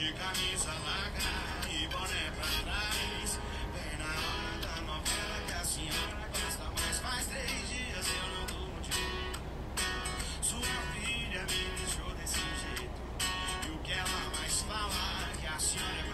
De camisa larga e boné pra trás. Vem na hora da novela que a senhora gosta mais. Faz três dias eu não durmo de novo. Sua filha me deixou desse jeito. E o que ela mais fala é que a senhora é